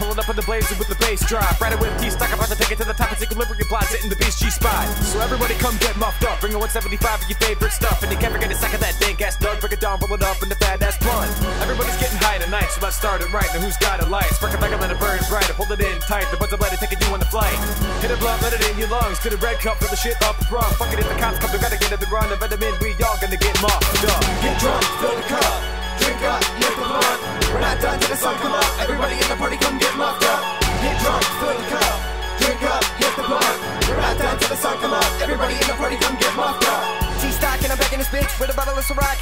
Rolling up on the blazer with the bass drop. Right with T stock, about to take it to the top. It's equilibrium blocks sitting in the beast G spot. So everybody come get muffed up. Bring a 175 of your favorite stuff. And you can't forget a sack of that dank ass dog. Break it down, roll it up in the fat ass blunt. Everybody's getting high tonight, so let's start it right. Now who's got a light? Spark it back and let it burn bright. Hold it in tight. The buds of are taking you on the flight. Hit a blunt, let it in your lungs. Get a red cup, fill the shit up the front. Fuck it if the cops come, we gotta get it the run. The vitamin, we all gonna get muffed up. Get drunk,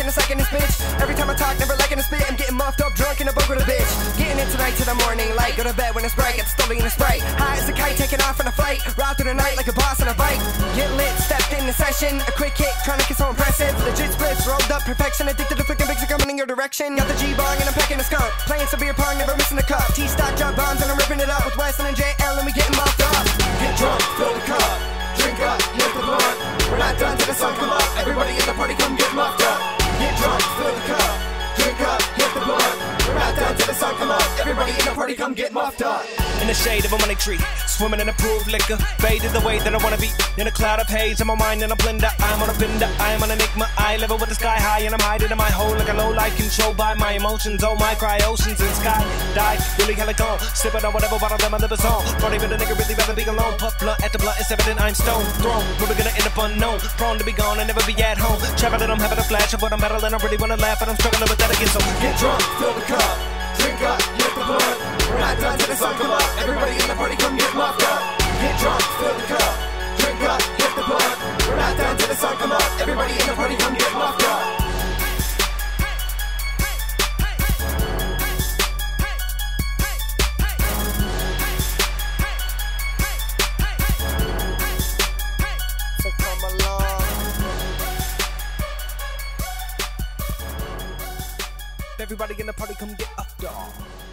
a in this bitch. Every time I talk, never liking a spit. I'm getting muffed up, drunk in a boat with a bitch. Getting it tonight to the morning light. Go to bed when it's bright, get Stoli in a sprite. High as a kite, taking off in a flight. Ride through the night like a boss on a bike. Get lit, stepped in the session. A quick hit, chronic is so impressive. Legit splits, rolled up, perfection. Addicted to flicking pics are coming in your direction. Got the G-bong and I'm packing a skunk. Playing some beer pong, never missing a cup. T-stock, drop up. in the shade of a money tree. Swimming in approved liquor, faded the way that I wanna be. In a cloud of haze, in my mind and a blender. I'm on a bender, I'm on an enigma. I level with the sky high, and I'm hiding in my hole like a low life controlled by my emotions. Oh my, cry oceans and sky die. Really hella gone, sipping on whatever bottle that my liver's on. Party with a nigga, really rather be alone. Puff blunt at the blunt, it's evident I'm stone thrown. We gonna end up unknown, prone to be gone and never be at home. Traveling, I'm having a flash of what I'm battling. I really wanna laugh, but I'm struggling with that again. So Get drunk, fill the cup, drunk, fill the cup, drink up, hit the. We're not done till the sun come up. Everybody in the party come get up. Everybody in the party come get up, dog.